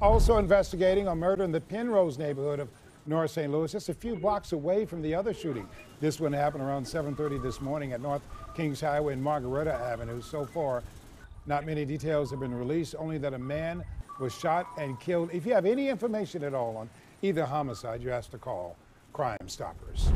Also investigating a murder in the Penrose neighborhood of North St. Louis, just a few blocks away from the other shooting. This one happened around 7:30 this morning at North Kings Highway and Margaretta Avenue. So far, not many details have been released, only that a man was shot and killed. If you have any information at all on either homicide, you're asked to call Crime Stoppers.